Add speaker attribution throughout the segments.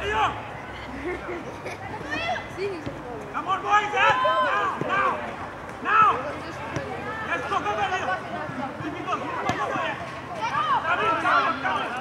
Speaker 1: Come on, boys, out! Now, now, now! Let's go, go, go, go! Go, go, go, go! Come in, come in, come in!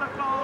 Speaker 1: the goal.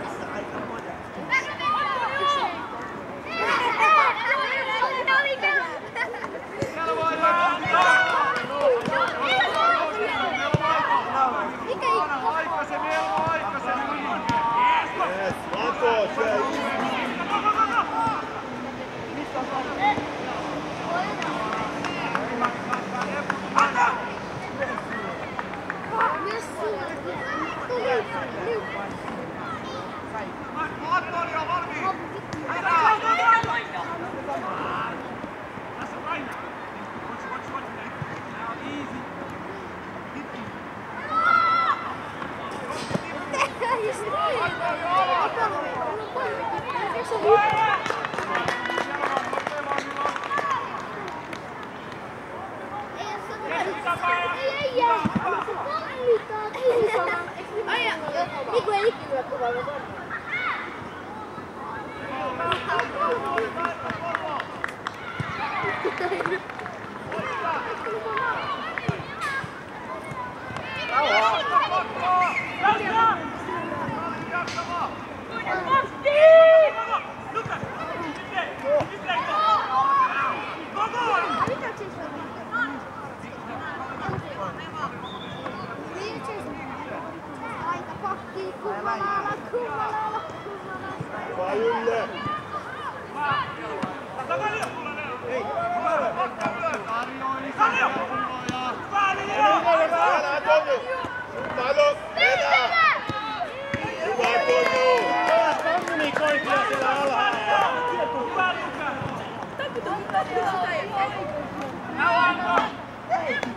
Speaker 1: Hey!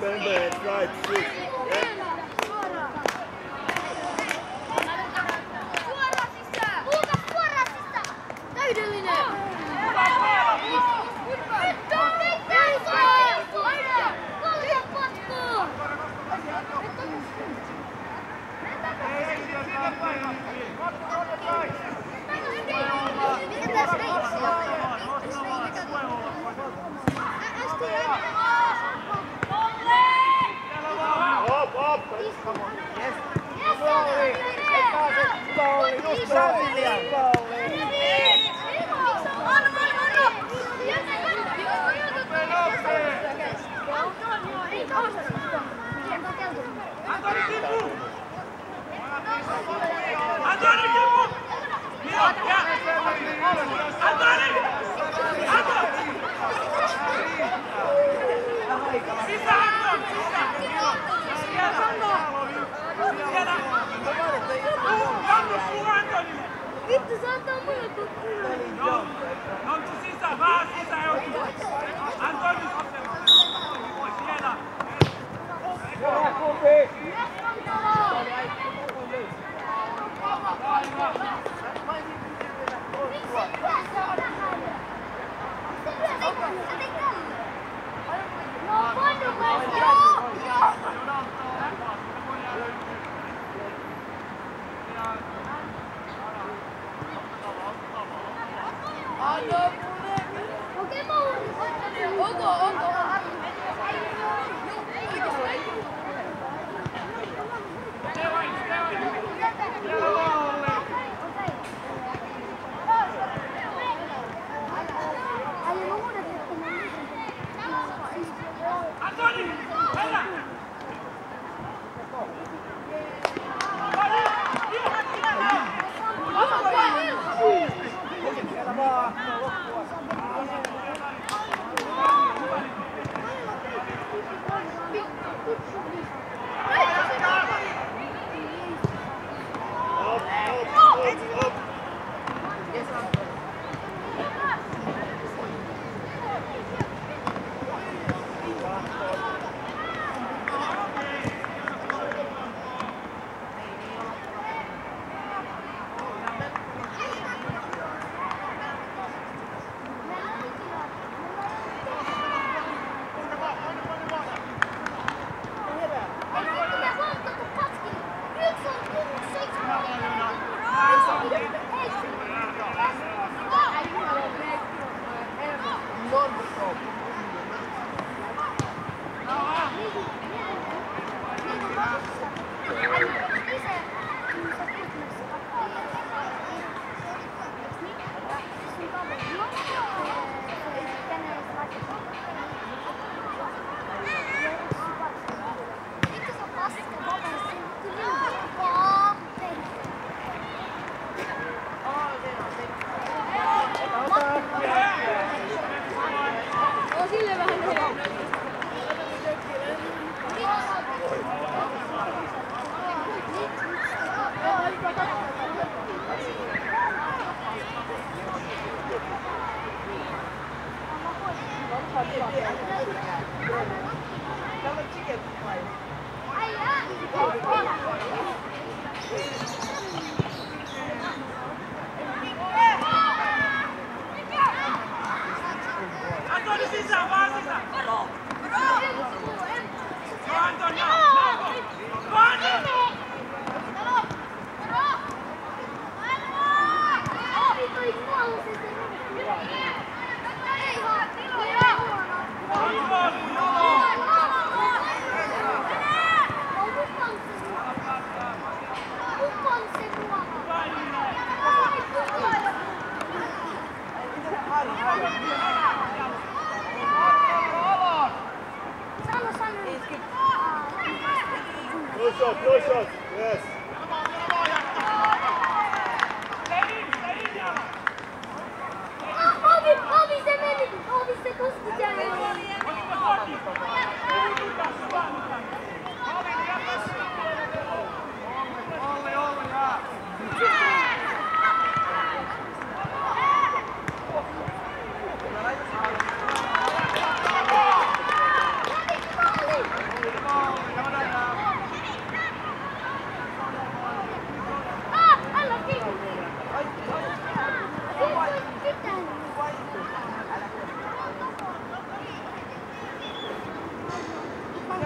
Speaker 1: remember it's right six. Yeah?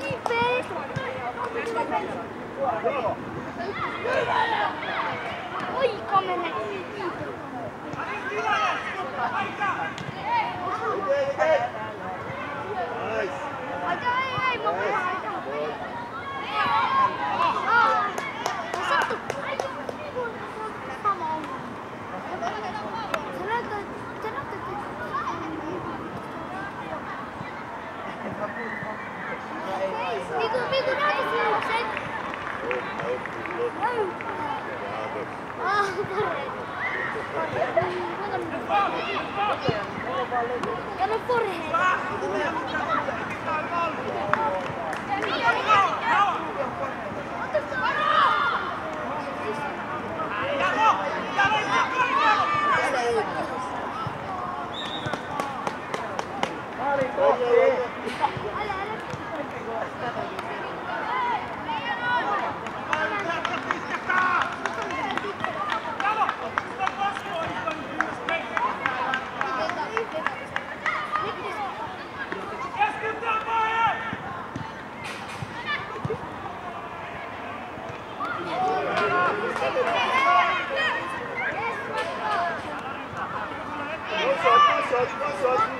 Speaker 1: Defense! Nice. Mikkel, Mikkel, daar is hij op zijn. Oh, En een voorhand. Wat is dat? Allez, allez. Sorte, sorte, sorte.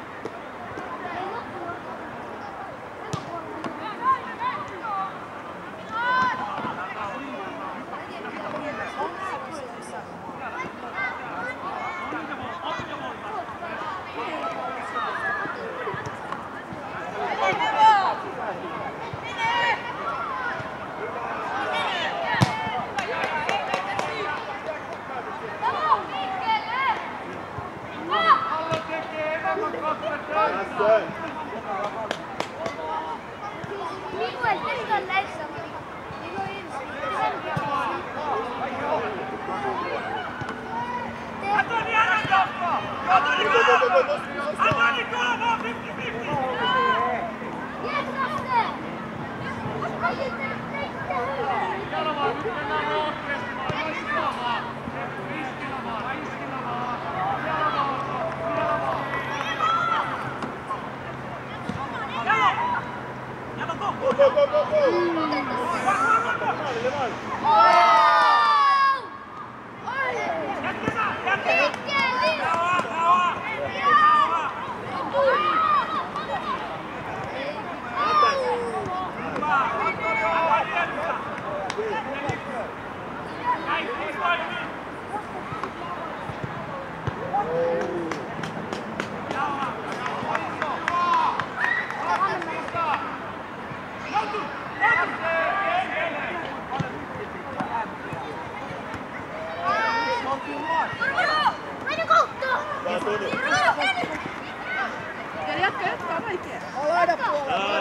Speaker 1: Olha, porra!